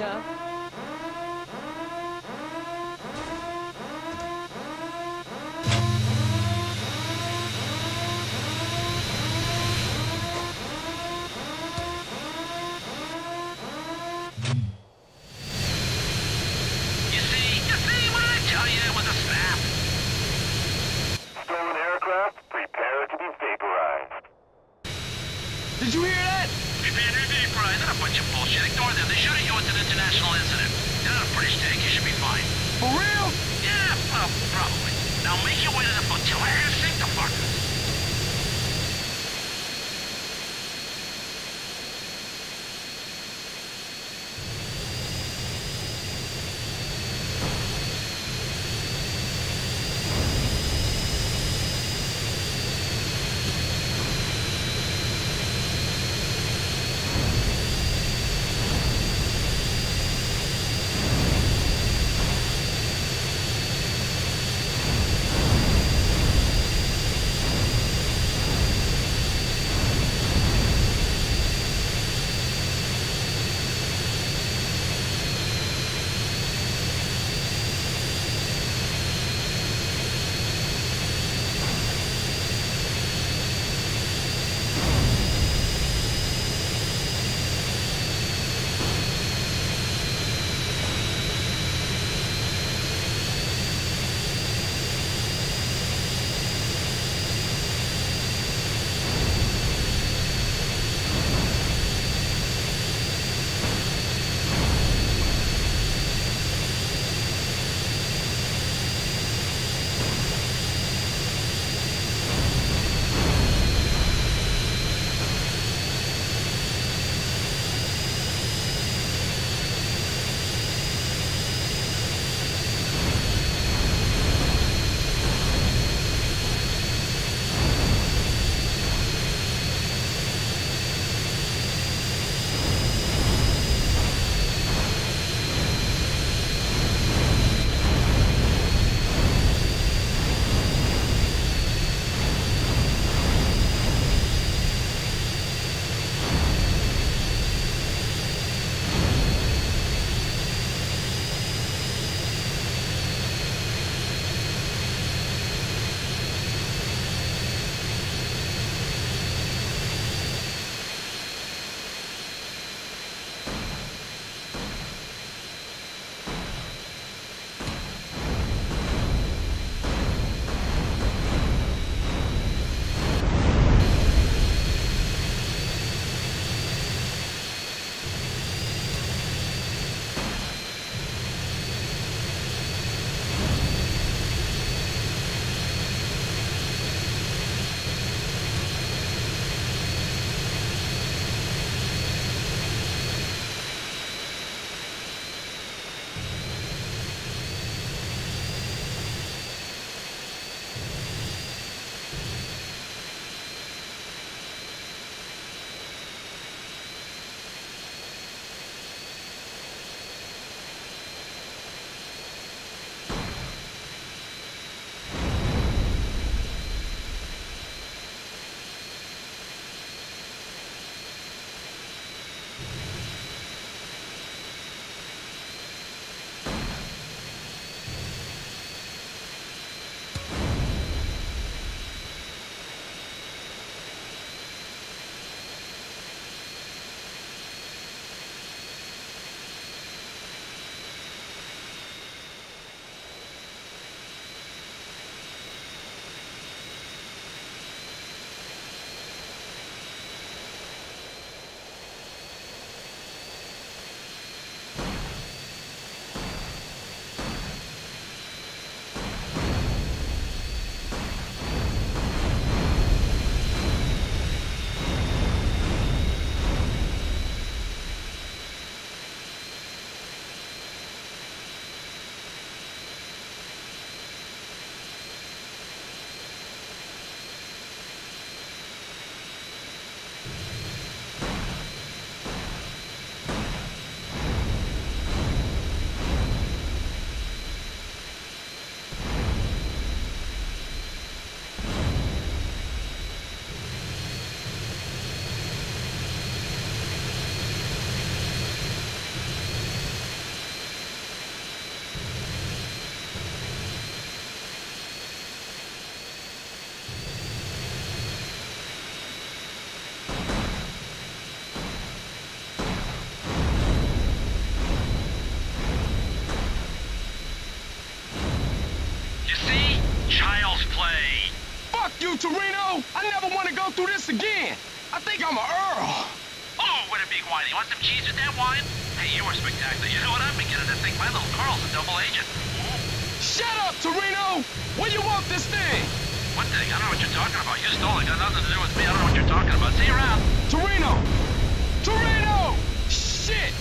huh? You see, you see, what did I tell you? It was a snap. Stolen aircraft, prepare to be vaporized. Did you hear that? Prepare to vaporize. Not a bunch of bullshit. Ignore them. They shooting you. It's an international incident. You're not a British tank. You should be fine. For real? Yeah, well, probably. Now make your way to the Toreno. I never want to go through this again. I think I'm a earl. Oh, what a big wine. You want some cheese with that wine? Hey, you were spectacular. You know what I'm beginning to think? My little Carl's a double agent. Shut up, Toreno! Where you want this thing? What thing? I don't know what you're talking about. You stole it. Got nothing to do with me. I don't know what you're talking about. See you around. Toreno! Toreno! Shit!